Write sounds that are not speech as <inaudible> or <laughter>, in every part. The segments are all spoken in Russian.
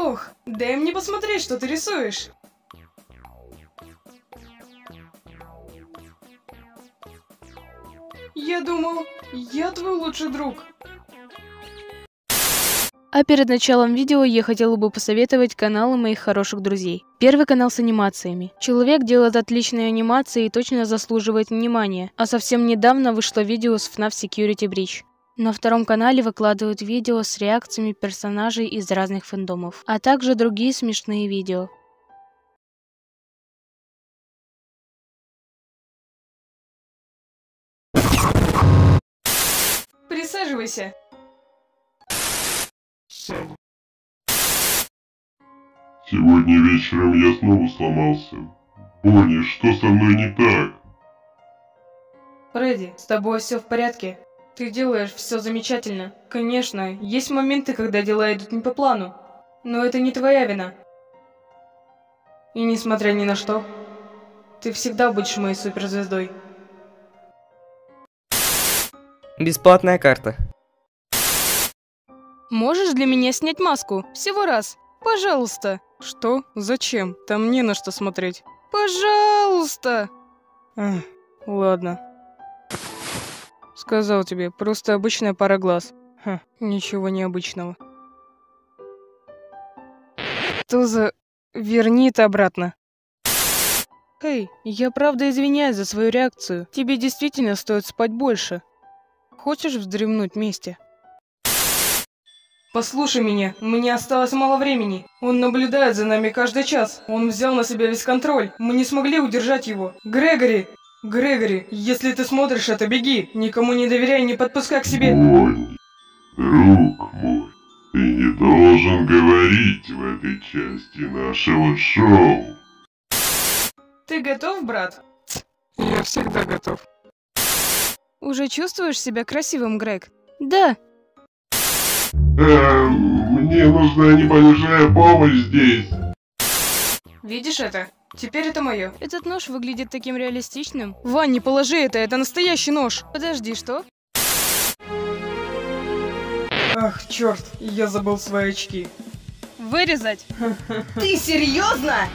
Ох, дай мне посмотреть, что ты рисуешь. Я думал, я твой лучший друг. А перед началом видео я хотела бы посоветовать каналы моих хороших друзей. Первый канал с анимациями. Человек делает отличные анимации и точно заслуживает внимания. А совсем недавно вышло видео с FNAF Security Breach. На втором канале выкладывают видео с реакциями персонажей из разных фэндомов, а также другие смешные видео. Присаживайся. Сегодня вечером я снова сломался. Бонни, что со мной не так? Фредди, с тобой все в порядке. Ты делаешь все замечательно. Конечно, есть моменты, когда дела идут не по плану. Но это не твоя вина. И несмотря ни на что, ты всегда будешь моей суперзвездой. Бесплатная карта. Можешь для меня снять маску? Всего раз. Пожалуйста. Что? Зачем? Там не на что смотреть. Пожалуйста. Эх, ладно. Сказал тебе, просто обычная пара глаз. Ха, ничего необычного. Что за... Верни это обратно. Эй, я правда извиняюсь за свою реакцию. Тебе действительно стоит спать больше. Хочешь вздремнуть вместе? Послушай меня, у меня осталось мало времени. Он наблюдает за нами каждый час. Он взял на себя весь контроль. Мы не смогли удержать его. Грегори! Грегори, если ты смотришь это, беги. Никому не доверяй, не подпускай к себе. Бонни, друг мой, ты не должен говорить в этой части нашего шоу. Ты готов, брат? Я всегда готов. Уже чувствуешь себя красивым, Грег? Да. Эм, мне нужна небольшая помощь здесь. Видишь это? Теперь это мое. Этот нож выглядит таким реалистичным. Вань, не положи это, это настоящий нож. Подожди, что? Ах, черт, я забыл свои очки. Вырезать. <laughs> Ты серьезно?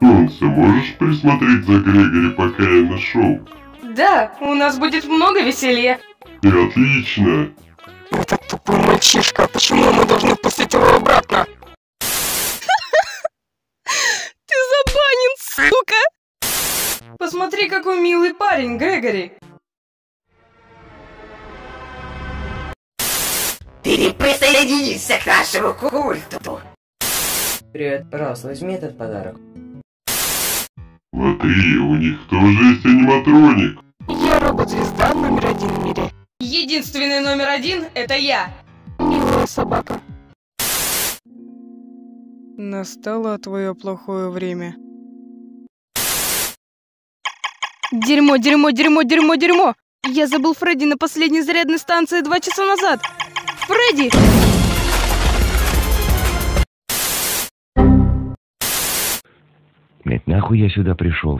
Солнце, можешь присмотреть за Грегори, пока я на шоу? Да, у нас будет много веселья. И отлично. Этот тупой мальчишка, почему мы должны пустить его обратно? Посмотри, какой милый парень, Грегори. Переприсоединись к нашему культу. Привет, пожалуйста, возьми этот подарок. Смотри, у них тоже есть аниматроник. Я робот-звезда номер один в мире. Единственный номер один — это я. Милая собака. Настало твое плохое время. Дерьмо, дерьмо, дерьмо, дерьмо, дерьмо! Я забыл Фредди на последней зарядной станции два часа назад. Фредди! Блять, нахуй я сюда пришел?